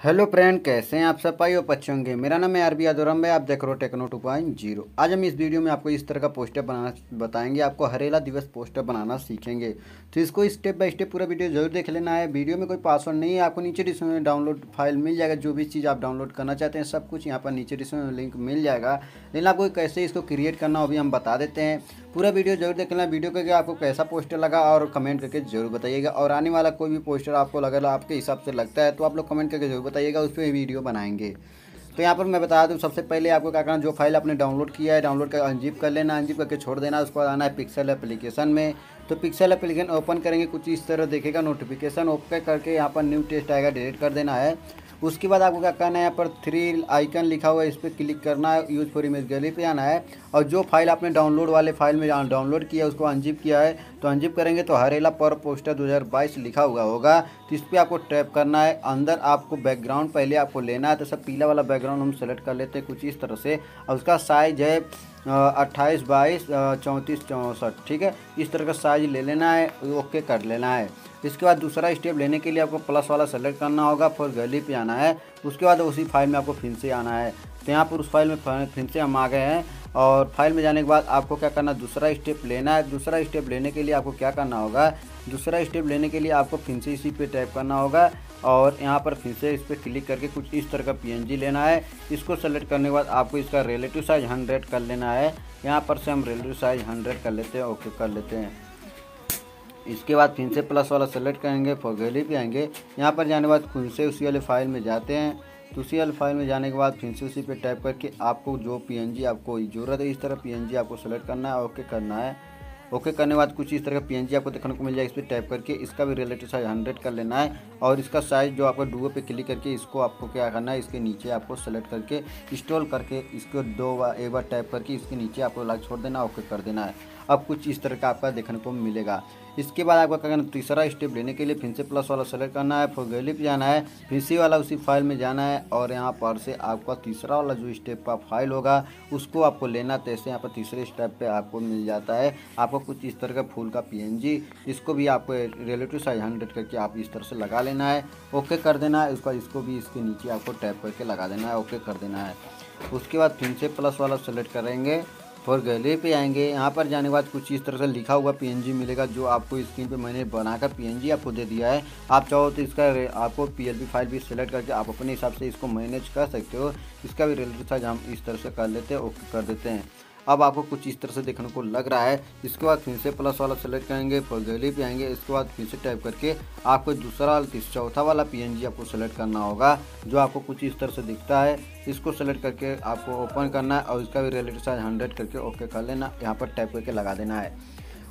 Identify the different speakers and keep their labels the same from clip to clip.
Speaker 1: Hello friend, कैसे हैं आप सब भाई और बच्चे होंगे? मेरा नाम है आरबी आदोरम भाई आप देख रहे हो टेक्नो टू पॉइंट ज़ीरो। आज हम इस वीडियो में आपको इस तरह का पोस्टर बनाना बताएँगे। आपको हरेला दिवस पोस्टर बनाना सीखेंगे। तो इसको स्टेप बाय स्टेप पूरा वीडियो ज़रूर देख लेना है। वीडियो में कोई पासवर्ड नहीं है, आपको नीचे डिस्क्रिप्शन में डाउनलोड फ़ाइल मिल जाएगा। जो भी चीज़ आप डाउनलोड करना चाहते हैं, सब कुछ यहाँ पर नीचे डिस्क्रिप्शन में लिंक मिल जाएगा। लेकिन आपको कैसे इसको क्रिएट करना हो भी हम बता देते हैं। पूरा वीडियो ज़रूर देख लेना। वीडियो करके आपको कैसा पोस्टर लगा, और कमेंट करके ज़रूर बताइएगा। और आने वाला कोई भी पोस्टर आपको लगा, आपके हिसाब से लगता है तो आप लोग कमेंट करके ज़रूर बताइएगा, उस पर वीडियो बनाएँगे। तो यहाँ पर मैं बता दूँ, सबसे पहले आपको क्या करना, जो फ़ाइल आपने डाउनलोड किया है, डाउनलोड कर अनजिप कर लेना, अनजिप करके छोड़ देना, उसके आना है पिक्सल एप्लीकेशन में। तो पिक्सल एप्लीकेशन ओपन करेंगे, कुछ इस तरह देखेगा, नोटिफिकेशन ओपन करके यहाँ पर न्यू टेस्ट आएगा, डिलीट कर देना है। उसके बाद आपको क्या करना है, यहाँ पर थ्री आइकन लिखा हुआ है, इस पर क्लिक करना है यूज़ फॉर इमेज गैलरी पे आना है। और जो फ़ाइल आपने डाउनलोड वाले फ़ाइल में डाउनलोड किया उसको अनजिप किया है तो अनजिप करेंगे तो हरेला पर पोस्टर 2022 लिखा हुआ होगा। तो इस पर आपको टैप करना है, अंदर आपको बैकग्राउंड पहले आपको लेना है तो सब पीला वाला बैकग्राउंड हम सेलेक्ट कर लेते हैं कुछ इस तरह से। और उसका साइज़ है अट्ठाईस बाईस चौंतीस चौंसठ, ठीक है? इस तरह का साइज़ ले लेना है, ओके कर लेना है। इसके बाद दूसरा स्टेप लेने के लिए आपको प्लस वाला सेलेक्ट करना होगा, फिर गली पे आना है। उसके बाद उसी फ़ाइल में आपको फिर से आना है। तो यहाँ पर उस फ़ाइल में फिर से हम आ गए हैं और फ़ाइल में जाने के बाद आपको क्या करना दूसरा स्टेप लेना है। दूसरा स्टेप लेने के लिए आपको क्या करना होगा? दूसरा स्टेप लेने के लिए आपको फिर से इसी पे टाइप करना होगा और यहाँ पर फिर से इस पर क्लिक करके कुछ इस तरह का पीएनजी लेना है। इसको सेलेक्ट करने के बाद आपको इसका रिलेटिव साइज़ हंड्रेड कर लेना है। यहाँ पर से हम रिलेटिव साइज़ हंड्रेड कर लेते हैं ओके कर लेते हैं। इसके बाद फिर से प्लस वाला सेलेक्ट करेंगे फॉर गैलरी पे आएँगे यहाँ पर जाने के बाद फिर से उसी वाले फ़ाइल में जाते हैं। तो उसी वाले फ़ाइल में जाने के बाद फिर से उसी पे टाइप करके आपको जो पीएनजी आपको ज़रूरत है, इस तरह पीएनजी आपको सेलेक्ट करना है ओके करना है। ओके करने के बाद कुछ इस तरह का पीएनजी आपको देखने को मिल जाएगा इस पर टाइप करके। इसका भी रिलेटिव साइज़ हंड्रेड कर लेना है और इसका साइज़ जो आपको डुओ पे क्लिक करके इसको आपको क्या करना है, इसके नीचे आपको सेलेक्ट करके इंस्टॉल करके इसको दो बार, एक बार टाइप करके इसके नीचे आपको लाइक छोड़ देना ओके कर देना है। अब कुछ इस तरह का आपका देखने को मिलेगा। इसके बाद आपका क्या करना तीसरा स्टेप लेने के लिए फिर से प्लस वाला सेलेक्ट करना है, फिर गैली जाना है, फिर से वाला उसी फ़ाइल में जाना है और यहाँ पर से आपका तीसरा वाला जो स्टेप का फ़ाइल होगा, उसको आपको लेना तो ऐसे यहाँ पर तीसरे स्टेप पे आपको मिल जाता है। आपको कुछ इस तरह का फूल का पीएनजी इसको भी आपको रिलेटिव साइज़ हंड्रेड करके आप इस तरह से लगा लेना है। ओके कर देना है, उसका इसको भी इसके नीचे आपको टैप करके लगा देना है। ओके कर देना है। उसके बाद फिर से प्लस वाला सेलेक्ट करेंगे। फॉर गैलरी पे आएँगे। यहाँ पर जाने के बाद कुछ इस तरह से लिखा हुआ पीएनजी मिलेगा, जो आपको स्क्रीन पे मैंने बनाकर पीएनजी आपको दे दिया है। आप चाहो तो इसका आपको पी फ़ाइल भी सिलेक्ट करके आप अपने हिसाब से इसको मैनेज कर सकते हो। इसका भी रिलेटेड साइज़ हम इस तरह से कर लेते हैं, ओके, कर देते हैं। अब आपको कुछ इस तरह से देखने को लग रहा है। इसके बाद फिर से प्लस वाला सेलेक्ट करेंगे गैली पे आएँगे। इसके बाद फिर से टाइप करके आपको दूसरा चौथा वाला पीएनजी आपको सेलेक्ट करना होगा, जो आपको कुछ इस तरह से दिखता है। इसको सेलेक्ट करके आपको ओपन करना है और इसका भी रिलेटेड साइज़ हंड्रेड करके ओके कर लेना। यहाँ पर टाइप करके लगा देना है।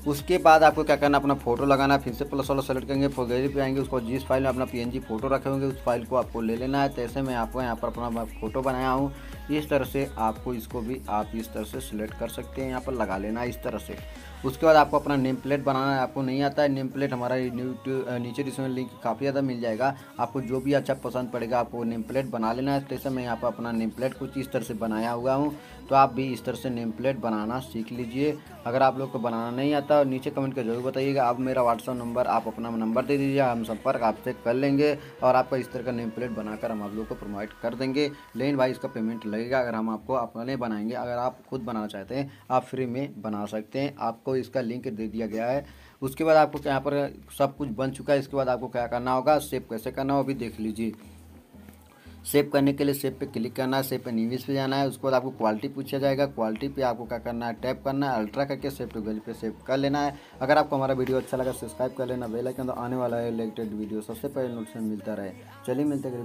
Speaker 1: उसके बाद आपको क्या करना अपना फ़ोटो लगाना फिर से प्लस वाला सेलेक्ट करेंगे फोगेरी पे आएँगे उसको जिस फ़ाइल में अपना पीएनजी फ़ोटो रखे होंगे, उस फ़ाइल को आपको ले लेना है। तैसे मैं आपको यहाँ पर अपना फ़ोटो बनाया हूँ। इस तरह से आपको इसको भी आप इस तरह से सिलेक्ट कर सकते हैं, यहाँ पर लगा लेना है इस तरह से। उसके बाद आपको अपना नेम प्लेट बनाना है, आपको नहीं आता है नेम प्लेट हमारा नीचे डिस्क्रिप्शन लिंक काफ़ी ज़्यादा मिल जाएगा। आपको जो भी अच्छा पसंद पड़ेगा, आपको नेम प्लेट बना लेना है। जैसे मैं यहाँ पर अपना नेम प्लेट कुछ इस तरह से बनाया हुआ हूँ। तो आप भी इस तरह से नेम प्लेट बनाना सीख लीजिए। अगर आप लोग को बनाना नहीं आता नीचे कमेंट कर ज़रूर बताइएगा। आप मेरा व्हाट्सअप नंबर आप अपना नंबर दे दीजिए, हम संपर्क आपसे कर लेंगे और आपका इस तरह का नेम प्लेट बनाकर हम आप लोग को प्रोवाइड कर देंगे। लेकिन भाई, इसका पेमेंट लगेगा अगर हम आपको अपने बनाएँगे। अगर आप खुद बनाना चाहते हैं, आप फ्री में बना सकते हैं। आपको इसका लिंक दे दिया गया है। उसके बाद आपको यहाँ पर सब कुछ बन चुका है। इसके बाद आपको क्या करना होगा सेव कैसे करना हो अभी देख लीजिए। सेव करने के लिए सेव पे क्लिक करना है, सेव पे न्यूज़ पे जाना है, उसके बाद आपको क्वालिटी पूछा जाएगा, क्वालिटी पे आपको क्या करना है, टैप करना है, अल्ट्रा करके सेव टू गैलरी पे सेव कर लेना है। अगर आपको हमारा वीडियो अच्छा लगा, सब्सक्राइब कर लेना बेलाइकन तो आने वाला है रिलेटेड वीडियो सबसे पहले नोटिस मिलता रहे। चलिए मिलते हैं